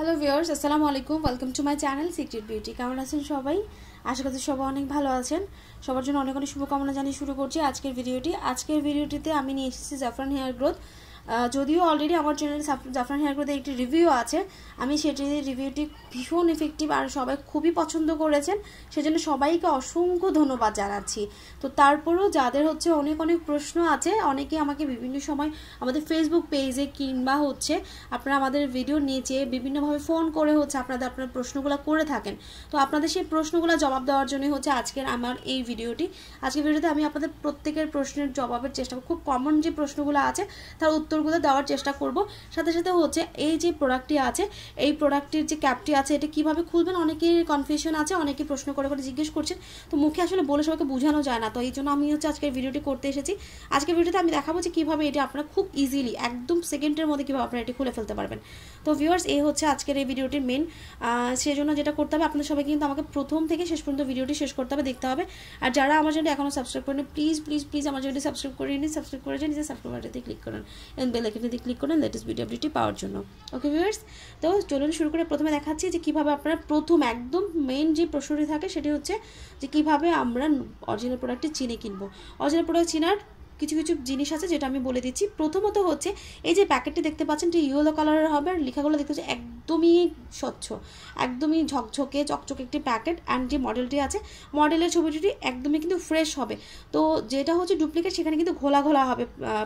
Hello viewers আসসালামু আলাইকুম welcome to my channel secret beauty কেমন আছেন সবাই? আশা করছি সবাই অনেক ভালো আছেন। সবার জন্য অনেক অনেক শুভকামনা জানিয়ে শুরু করছি আজকের ভিডিওটি। আজকের ভিডিওটিতে আমি নিয়ে এসেছি জাফরান হেয়ার গ্রোথ যদিও অলরেডি আমার চ্যানেলে জাফরান হেয়ার গ্রোথের একটি রিভিউ আছে। আমি সেটি রিভিউটি ভীষণ ইফেক্টিভ আর সবাই খুবই পছন্দ করেছেন। সেজন্য সবাইকে অসংখ্য ধন্যবাদ জানাচ্ছি। তো তারপরেও যাদের হচ্ছে অনেক অনেক প্রশ্ন আছে, অনেকে আমাকে বিভিন্ন সময় আমাদের ফেসবুক পেজে কিংবা হচ্ছে আপনারা আমাদের ভিডিও নিচে বিভিন্নভাবে ফোন করে হচ্ছে আপনাদের, আপনার প্রশ্নগুলো করে থাকেন। তো আপনাদের সেই প্রশ্নগুলো জবাব দেওয়ার জন্য হচ্ছে আজকের আমার এই ভিডিওটি আজকের ভিডিওতে আমি আপনাদের প্রত্যেকের প্রশ্নের জবাবের চেষ্টা খুব কমন যে প্রশ্নগুলো আছে, তার উত্তরগুলো দেওয়ার চেষ্টা করব। সাথে সাথে হচ্ছে এই যে প্রোডাক্টটি আছে, এই প্রোডাক্টের যে ক্যাপটি আছে, এটা কীভাবে খুলবেন? অনেকের কনফিউশন আছে অনেকে প্রশ্ন করে করে জিজ্ঞেস করছেন। তো মুখে আসলে বলে সবাইকে বোঝানো যায় না। তো এই জন্য আমি হচ্ছে আজকের ভিডিওটি করতে এসেছি। আজকের ভিডিওতে আমি দেখাবো যে কীভাবে এটি আপনারা খুব ইজিলি একদম সেকেন্ডের মধ্যে কীভাবে আপনারা এটি খুলে ফেলতে পারবেন। তো ভিউয়ার্স এই হচ্ছে আজকের এই ভিডিওটির মেন সেই জন্য যেটা করতে হবে, আপনাদের সবাই কিন্তু আমাকে প্রথম থেকে শেষ পর্যন্ত ভিডিওটি শেষ করতে হবে, দেখতে হবে। আর যারা আমার জন্য এখনও সাবস্ক্রাইব করেন প্লিজ প্লিজ প্লিজ আমার জন্য সাবস্ক্রাইব করে নিন সাবস্ক্রাইব করে নিন সাবস্ক্রাইব বাটনটি ক্লিক করুন। এবং বেল আইকনটিতে ক্লিক করুন লেটেস্ট ভিডিও আপডেটটি পাওয়ার জন্য। ওকে ভিউয়ার্স তো চলুন শুরু করে প্রথমে দেখাচ্ছি যে কীভাবে আপনারা প্রথম একদম মেন যে প্রশ্নটি থাকে সেটি হচ্ছে যে কীভাবে আমরা অরিজিনাল প্রোডাক্টটি চিনে কিনবো। অরিজিনাল প্রোডাক্ট চিনার কিছু কিছু জিনিস আছে যেটা আমি বলে দিচ্ছি। প্রথমত হচ্ছে, এই যে প্যাকেটটি দেখতে পাচ্ছেন যে ইয়েলো কালারের হবে আর লেখাগুলো দেখতে হচ্ছে একদমই স্বচ্ছ, একদমই ঝকঝকে, চকচকে একটি প্যাকেট অ্যান্ড যে মডেলটি আছে মডেলের ছবিটি একদমই কিন্তু ফ্রেশ হবে। তো যেটা হচ্ছে ডুপ্লিকেট সেখানে কিন্তু ঘোলা ঘোলা হবে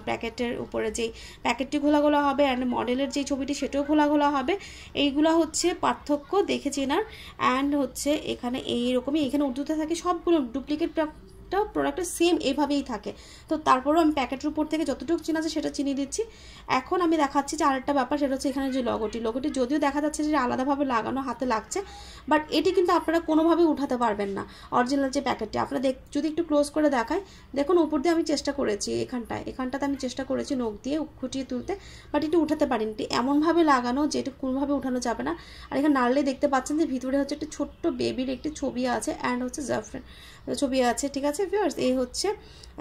প্যাকেটের উপরে যেই প্যাকেটটি ঘোলা ঘোলা হবে অ্যান্ড মডেলের যে ছবিটি, সেটাও ঘোলা ঘোলা হবে। এইগুলো হচ্ছে পার্থক্য দেখে চেনার অ্যান্ড হচ্ছে এখানে এইরকমই, এখানে উর্দুতে থাকে সবগুলো ডুপ্লিকেট প্রোডাক্টটা প্রোডাক্টটা সেম এভাবেই থাকে। তো তারপরেও আমি প্যাকেটের উপর থেকে যতটুকু চিনা আছে সেটা চিনিয়ে দিচ্ছি। এখন আমি দেখাচ্ছি যে আরেকটা ব্যাপার, সেটা হচ্ছে এখানে যে লগোটি লগোটি যদিও দেখা যাচ্ছে যে আলাদাভাবে লাগানো হাতে লাগছে বাট এটি কিন্তু আপনারা কোনোভাবেই উঠাতে পারবেন না। অরিজিনাল যে প্যাকেটটি আপনারা দেখ, যদি একটু ক্লোজ করে দেখায় দেখুন উপর দিয়ে আমি চেষ্টা করেছি এখানটায়। এখানটাতে আমি চেষ্টা করেছি নখ দিয়ে খুঁটিয়ে তুলতে বাট এটি উঠাতে পারিনি। এটি এমনভাবে লাগানো যে কোনোভাবে উঠানো যাবে না। আর এখানে নাড়লে দেখতে পাচ্ছেন যে ভিতরে হচ্ছে একটি ছোট্ট বেবির একটি ছবি আছে অ্যান্ড হচ্ছে জাফরান ছবি আছে, ঠিক আছে? ভিউয়ার্স এই হচ্ছে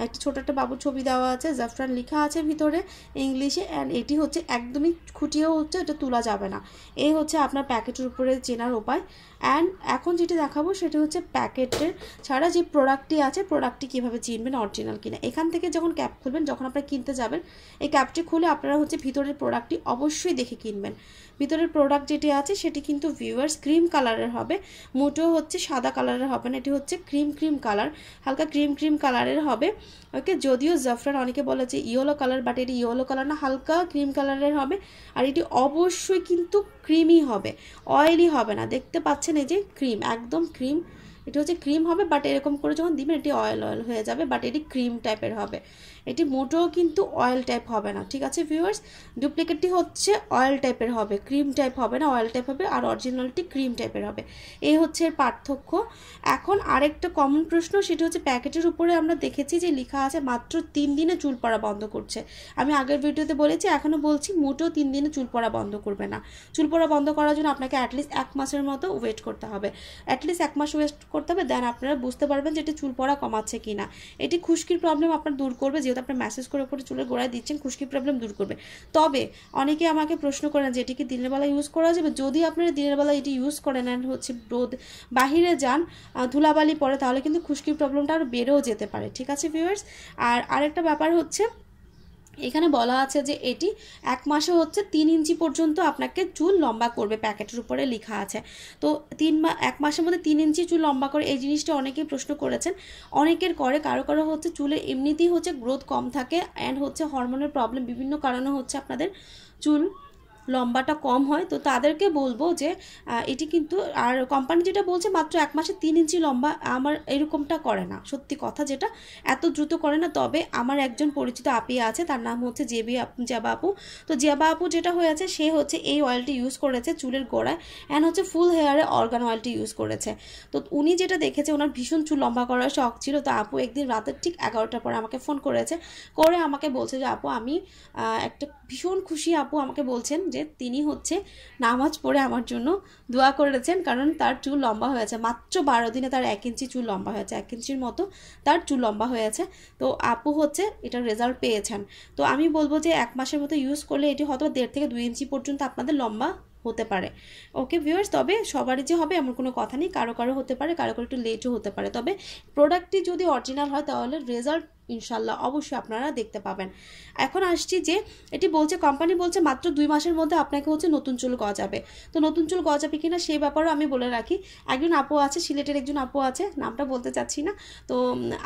একটি ছোট একটা বাবুর ছবি দেওয়া আছে, জাফরান লেখা আছে ভিতরে ইংলিশে অ্যান্ড এটি হচ্ছে একদমই খুঁটিয়েও হচ্ছে এটা তোলা যাবে না। এই হচ্ছে আপনার প্যাকেটের উপরে চেনার উপায়। অ্যান্ড এখন যেটি দেখাবো সেটি হচ্ছে প্যাকেটের ছাড়া যে প্রোডাক্টটি আছে, প্রোডাক্টটি কীভাবে চিনবেন অরিজিনাল কিনা। এখান থেকে যখন ক্যাপ খুলবেন, যখন আপনারা কিনতে যাবেন, এই ক্যাপটি খুলে আপনারা হচ্ছে ভিতরের প্রোডাক্টটি অবশ্যই দেখে কিনবেন। ভিতরের প্রোডাক্ট যেটি আছে, সেটি কিন্তু ভিউয়ার্স ক্রিম কালারের হবে। মোটেও হচ্ছে সাদা কালারের হবে না, এটি হচ্ছে ক্রিম ক্রিম কালার হালকা ক্রিম ক্রিম কালারের হবে। ওকে যদিও জাফরান অনেকে বলে যে ইয়েলো কালার বাট এটি ইয়েলো কালার না, হালকা ক্রিম কালারের হবে। আর এটি অবশ্যই কিন্তু ক্রিমই হবে অয়েলি হবে না। দেখতে পাচ্ছেন এই যে ক্রিম একদম ক্রিম এটি হচ্ছে ক্রিম হবে বাট এরকম করে যখন দিবেন, এটি অয়েল অয়েল হয়ে যাবে বাট এটি ক্রিম টাইপের হবে। এটি মোটেও কিন্তু অয়েল টাইপ হবে না, ঠিক আছে ভিউয়ার্স ডুপ্লিকেটটি হচ্ছে অয়েল টাইপের হবে ক্রিম টাইপ হবে না অয়েল টাইপ হবে, আর অরিজিনালটি ক্রিম টাইপের হবে। এই হচ্ছে এর পার্থক্য। এখন আরেকটা কমন প্রশ্ন, সেটি হচ্ছে প্যাকেটের উপরে আমরা দেখেছি যে লেখা আছে মাত্র তিন দিনে চুল পড়া বন্ধ করছে। আমি আগের ভিডিওতে বলেছি এখনও বলছি মোটেও তিন দিনে চুল পড়া বন্ধ করবে না। চুল পড়া বন্ধ করার জন্য আপনাকে অ্যাটলিস্ট এক মাসের মতো ওয়েট করতে হবে। অ্যাটলিস্ট এক মাস ওয়েট করতে হবে দেন আপনারা বুঝতে পারবেন যে এটি চুল পড়া কমাচ্ছে কি না এটি খুশকির প্রবলেম আপনার দূর করবে, যেহেতু আপনি মেসেজ করে করে চুলের গোড়ায় দিচ্ছেন, খুশকির প্রবলেম দূর করবে। তবে অনেকে আমাকে প্রশ্ন করেন যে এটি কি দিনের বেলা ইউজ করা যাবে? যদি আপনারা দিনের বেলা এটি ইউজ করেন অ্যান্ড হচ্ছে রোদ বাহিরে যান ধুলাবালি পরে, তাহলে কিন্তু খুশকির প্রবলেমটা আরও বেড়েও যেতে পারে। ঠিক আছে ভিউয়ার্স আর আরেকটা ব্যাপার হচ্ছে এখানে বলা আছে যে এটি এক মাসে হচ্ছে তিন ইঞ্চি পর্যন্ত আপনাকে চুল লম্বা করবে প্যাকেটের উপরে লেখা আছে। তো তিন মা এক মাসের মধ্যে তিন ইঞ্চি চুল লম্বা করে এই জিনিসটা অনেকেই প্রশ্ন করেছেন। অনেকের করে, কারও কারও হচ্ছে চুলে এমনিতেই হচ্ছে গ্রোথ কম থাকে অ্যান্ড হচ্ছে হরমোনের প্রবলেম বিভিন্ন কারণে হচ্ছে আপনাদের চুল লম্বাটা কম হয়, তো তাদেরকে বলব যে এটি কিন্তু, আর কোম্পানি যেটা বলছে মাত্র এক মাসে তিন ইঞ্চি লম্বা, আমার এরকমটা করে না, সত্যি কথা যেটা, এত দ্রুত করে না, তবে আমার একজন পরিচিত আপি আছে, তার নাম হচ্ছে জেবি জাবা আপু তো জাবা আপু যেটা হয়েছে, সে হচ্ছে এই অয়েলটি ইউজ করেছে চুলের গোড়ায় অ্যান্ড হচ্ছে ফুল হেয়ারে অর্গান অয়েলটি ইউজ করেছে, তো উনি যেটা দেখেছে, ওনার ভীষণ চুল লম্বা করার শখ ছিল, তো আপু একদিন রাতের ঠিক এগারোটার পরে আমাকে ফোন করেছে, করে আমাকে বলছে যে, আপু আমি একটা ভীষণ খুশি আপু আমাকে বলছেন যে তিনি হচ্ছে নামাজ পড়ে আমার জন্য দোয়া করেছেন, কারণ তার চুল লম্বা হয়েছে মাত্র বারো দিনে তার এক ইঞ্চি চুল লম্বা হয়েছে এক ইঞ্চির মতো তার চুল লম্বা হয়েছে তো আপু হচ্ছে এটার রেজাল্ট পেয়েছেন। তো আমি বলব যে এক মাসের মতো ইউজ করলে এটি হয়তো দেড় থেকে দুই ইঞ্চি পর্যন্ত আপনাদের লম্বা হতে পারে। ওকে ভিউয়ার্স তবে সবারই যে হবে এমন কোনো কথা নেই। কারও কারও হতে পারে, কারও কারও একটু লেটও হতে পারে। তবে প্রোডাক্টটি যদি অরিজিনাল হয়, তাহলে রেজাল্ট ইনশাল্লাহ অবশ্যই আপনারা দেখতে পাবেন। এখন আসছি যে এটি বলছে কোম্পানি বলছে মাত্র দুই মাসের মধ্যে আপনাকে হচ্ছে নতুন চুল গজাবে। তো নতুন চুল গজাবে কিনা সেই ব্যাপারেও আমি বলে রাখি। একজন আপু আছে, সিলেটের একজন আপু আছে, নামটা বলতে চাচ্ছি না। তো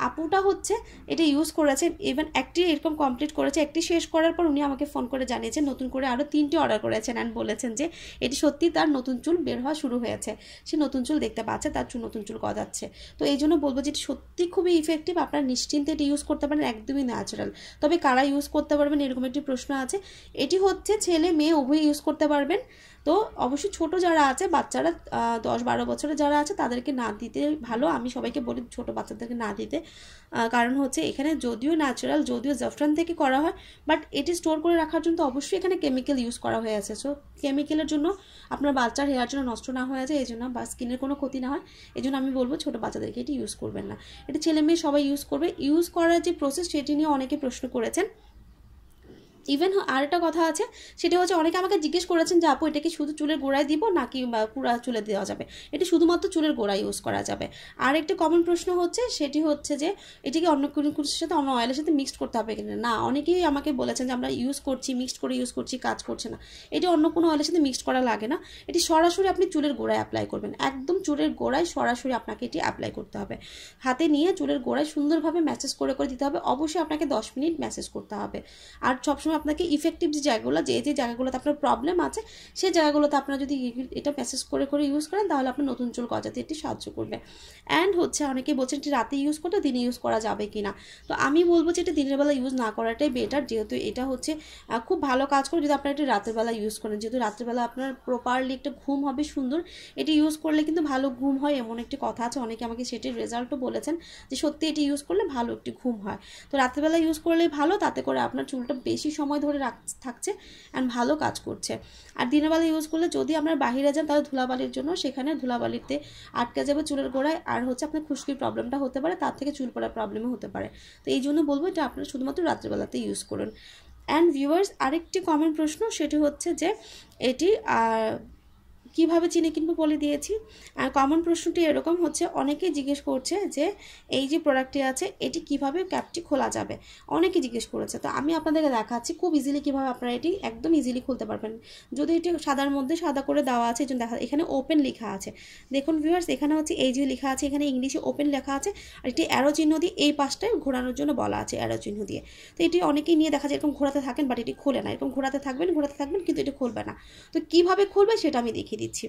আপুটা হচ্ছে এটা ইউজ করেছেন ইভেন একটি এরকম কমপ্লিট করেছে, একটি শেষ করার পর উনি আমাকে ফোন করে জানিয়েছেন, নতুন করে আরও তিনটি অর্ডার করেছেন অ্যান্ড বলেছেন যে এটি সত্যি তার নতুন চুল বের হওয়া শুরু হয়েছে। সে নতুন চুল দেখতে পাচ্ছে, তার চুল নতুন চুল গজাচ্ছে। তো এই জন্য বলব যে এটি সত্যি খুবই ইফেক্টিভ আপনারা নিশ্চিন্তে এটি ইউজ করতে পারেন একদমই ন্যাচারাল তবে কারা ইউজ করতে পারবেন এরকম একটি প্রশ্ন আছে। এটি হচ্ছে ছেলে, মেয়ে উভয় ইউজ করতে পারবেন। তো অবশ্যই ছোট যারা আছে, বাচ্চারা দশ বারো বছরের যারা আছে, তাদেরকে না দিতে ভালো। আমি সবাইকে বলি ছোট বাচ্চাদেরকে না দিতে। কারণ হচ্ছে এখানে যদিও ন্যাচারাল যদিও জাফরান থেকে করা হয় বাট এটি স্টোর করে রাখার জন্য অবশ্যই এখানে কেমিক্যাল ইউজ করা হয়ে আছে। সো কেমিক্যালের জন্য আপনার বাচ্চার হেয়ার জন্য নষ্ট না হয়ে যায় এই জন্য বা স্কিনের কোনো ক্ষতি না হয় এই জন্য আমি বলব ছোটো বাচ্চাদেরকে এটি ইউজ করবেন না। এটি ছেলে মেয়ে সবাই ইউজ করবে। ইউজ করার যে প্রসেস সেটি নিয়ে অনেকে প্রশ্ন করেছেন। ইভেন আরেকটা কথা আছে, সেটা হচ্ছে অনেকে আমাকে জিজ্ঞেস করেছেন যে, আপু, এটা কি শুধু চুলের গোড়ায় দিব নাকি পুরা চুলে দেওয়া যাবে? এটা শুধুমাত্র চুলের গোড়ায় ইউজ করা যাবে। আর একটা কমন প্রশ্ন হচ্ছে, সেটি হচ্ছে যে এটিকে অন্য কোনো কিছুর সাথে, অন্য অয়েলের সাথে মিক্সড করতে হবে কিনা? না, অনেকেই আমাকে বলেছেন যে, আমরা ইউজ করছি মিক্সড করে ইউজ করছি, কাজ করছে না। এটি অন্য কোনো অয়েলের সাথে মিক্সড করা লাগে না। এটি সরাসরি আপনি চুলের গোড়ায় অ্যাপ্লাই করবেন। একদম চুলের গোড়ায় সরাসরি আপনাকে এটি অ্যাপ্লাই করতে হবে। হাতে নিয়ে চুলের গোড়ায় সুন্দরভাবে ম্যাসেজ করে করে দিতে হবে। অবশ্যই আপনাকে দশ মিনিট ম্যাসেজ করতে হবে। আর সবসময় আপনাকে ইফেক্টিভ যে জায়গাগুলো, যে যে জায়গাগুলোতে আপনার প্রবলেম আছে সেই জায়গাগুলোতে আপনারা যদি এটা মেসেজ করে করে ইউজ করেন, তাহলে আপনার নতুন চুল গজাতে এটি সাহায্য করবে। অ্যান্ড হচ্ছে অনেকে বলছেন এটি রাতে ইউজ করতে, দিনে ইউজ করা যাবে কি না তো আমি বলব যে এটা দিনের বেলা ইউজ না করাটাই বেটার যেহেতু এটা হচ্ছে খুব ভালো কাজ করে যদি আপনারা এটি রাতের বেলা ইউজ করেন। যেহেতু রাত্রেবেলা আপনার প্রপারলি একটা ঘুম হবে সুন্দর, এটি ইউজ করলে কিন্তু ভালো ঘুম হয়, এমন একটি কথা আছে। অনেকে আমাকে সেটির রেজাল্টও বলেছেন যে সত্যি এটি ইউজ করলে ভালো একটি ঘুম হয়। তো রাত্রেবেলা ইউজ করলে ভালো, তাতে করে আপনার চুলটা বেশি সময় ধরে রাখ, থাকছে অ্যান্ড ভালো কাজ করছে। আর দিনের বেলা ইউজ করলে যদি আমরা বাহিরে যান, তাহলে ধুলাবালির জন্য সেখানে ধুলাবালিতে আটকে যাবে চুলের গোড়ায়। আর হচ্ছে আপনার খুশকির প্রবলেমটা হতে পারে, তার থেকে চুল পড়ার প্রবলেমও হতে পারে। তো এই জন্য বলব এটা আপনারা শুধুমাত্র রাত্রেবেলাতে ইউজ করুন। অ্যান্ড ভিউয়ার্স আরেকটি কমন প্রশ্ন, সেটি হচ্ছে যে এটি কীভাবে চিনি কিনবো বলে দিয়েছি। আর কমন প্রশ্নটি এরকম হচ্ছে, অনেকেই জিজ্ঞেস করছে যে, এই যে প্রোডাক্টটি আছে, এটি কীভাবে ক্যাপটি খোলা যাবে? অনেকে জিজ্ঞেস করেছে। তো আমি আপনাদেরকে দেখাচ্ছি, খুব ইজিলি কীভাবে আপনারা এটি একদম ইজিলি খুলতে পারবেন। যদি এটি সাদার মধ্যে সাদা করে দেওয়া আছে, এই দেখা, এখানে ওপেন লেখা আছে। দেখুন ভিউয়ার্স এখানে হচ্ছে এই যে লেখা আছে, এখানে ইংলিশে ওপেন লেখা আছে, আর এটি অ্যারো চিহ্ন দিয়ে এই পাশটায় ঘোরানোর জন্য বলা আছে অ্যারো চিহ্ন দিয়ে। তো এটি অনেকেই নিয়ে দেখা যায় এরকম ঘোরাতে থাকেন বাট এটি খোলে না। এরকম ঘোরাতে থাকবেন ঘোরাতে থাকবেন, কিন্তু এটি খুলবে না। তো কীভাবে খুলবে সেটা আমি দেখিয়ে দিচ্ছি।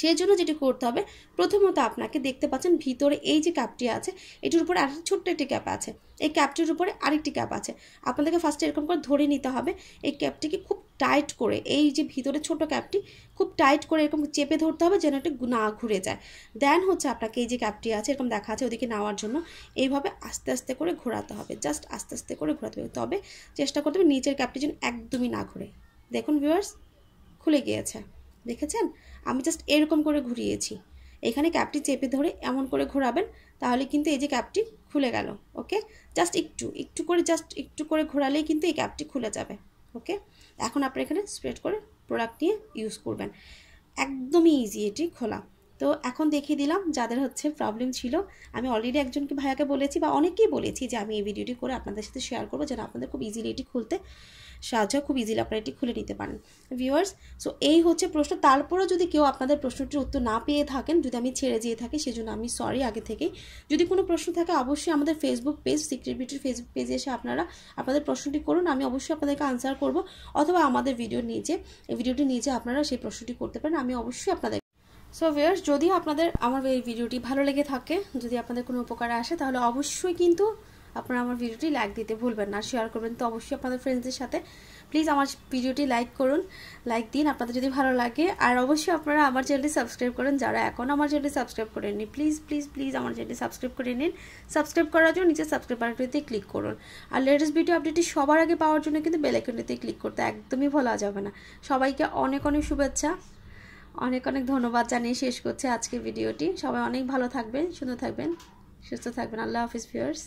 সেই জন্য যেটি করতে হবে, প্রথমত আপনাকে দেখতে পাচ্ছেন ভিতরে এই যে ক্যাপটি আছে, এটির উপরে আর ছোট্ট একটি ক্যাপ আছে। এই ক্যাপটির উপরে আরেকটি ক্যাপ আছে। আপনাদেরকে ফার্স্টে এরকম করে ধরে নিতে হবে, এই ক্যাপটিকে খুব টাইট করে, এই যে ভিতরে ছোট ক্যাপটি, খুব টাইট করে এরকম চেপে ধরতে হবে যেন একটু না ঘুরে যায়। দেন হচ্ছে আপনাকে এই যে ক্যাপটি আছে, এরকম দেখা আছে ওদিকে নেওয়ার জন্য, এইভাবে আস্তে আস্তে করে ঘোরাতে হবে জাস্ট আস্তে আস্তে করে ঘোরাতে হবে। তবে চেষ্টা করতে হবে নিচের ক্যাপটি যেন একদমই না ঘুরে। দেখুন ভিউয়ার্স খুলে গিয়েছে। দেখেছেন? আমি জাস্ট এরকম করে ঘুরিয়েছি। এখানে ক্যাপটি চেপে ধরে এমন করে ঘোরাবেন, তাহলে কিন্তু এই যে ক্যাপটি খুলে গেল ওকে জাস্ট একটু একটু করে জাস্ট একটু করে ঘোরালেই কিন্তু এই ক্যাপটি খুলে যাবে ওকে এখন আপনি এখানে স্প্রেড করে প্রোডাক্ট নিয়ে ইউজ করবেন। একদমই ইজি এটি, খোলা। তো এখন দেখিয়ে দিলাম যাদের হচ্ছে প্রবলেম ছিল। আমি অলরেডি একজনকে ভাইয়াকে বলেছি বা অনেকেই বলেছি যে আমি এই ভিডিওটি করে আপনাদের সাথে শেয়ার করব যেন আপনাদের খুব ইজিলি এটি খুলতে সাহায্য খুব ইজিলি আপনারা এটি খুলে নিতে পারেন। ভিউয়ার্স সো এই হচ্ছে প্রশ্ন। তারপরেও যদি কেউ আপনাদের প্রশ্নটির উত্তর না পেয়ে থাকেন, যদি আমি ছেড়ে যেয়ে থাকি সেজন্য আমি সরি আগে থেকেই। যদি কোনো প্রশ্ন থাকে অবশ্যই আমাদের ফেসবুক পেজ সিক্রেট ফেসবুক পেজে এসে আপনারা আপনাদের প্রশ্নটি করুন। আমি অবশ্যই আপনাদেরকে আনসার করব। অথবা আমাদের ভিডিও নিচে, এই ভিডিওটি নিচে আপনারা সেই প্রশ্নটি করতে পারেন। আমি অবশ্যই আপনাদের সো ভিউয়ার্স যদি আপনাদের আমার এই ভিডিওটি ভালো লেগে থাকে, যদি আপনাদের কোনো উপকারে আসে, তাহলে অবশ্যই কিন্তু আপনারা আমার ভিডিওটি লাইক দিতে ভুলবেন না। শেয়ার করবেন তো অবশ্যই আপনাদের ফ্রেন্ডসদের সাথে। প্লিজ আমার ভিডিওটি লাইক করুন লাইক দিন। আপনাদের যদি ভালো লাগে, আর অবশ্যই আপনারা আমার চ্যানেলটি সাবস্ক্রাইব করেন। যারা এখন আমার চ্যানেলটি সাবস্ক্রাইব করেননি প্লিজ প্লিজ প্লিজ আমার চ্যানেলটি সাবস্ক্রাইব করে নিন। সাবস্ক্রাইব করার জন্য নিচে সাবস্ক্রাইব বাটনটিতে ক্লিক করুন। আর লেটেস্ট ভিডিও আপডেটটি সবার আগে পাওয়ার জন্য কিন্তু বেলাইকনটিতে ক্লিক করতে একদমই ভোলা যাবে না। সবাইকে অনেক অনেক শুভেচ্ছা। অনেক অনেক ধন্যবাদ জানিয়ে শেষ করছে আজকের ভিডিওটি। সবাই অনেক ভালো থাকবেন, সুন্দর থাকবেন, সুস্থ থাকবেন। আল্লাহ হাফিজ ভিউয়ার্স।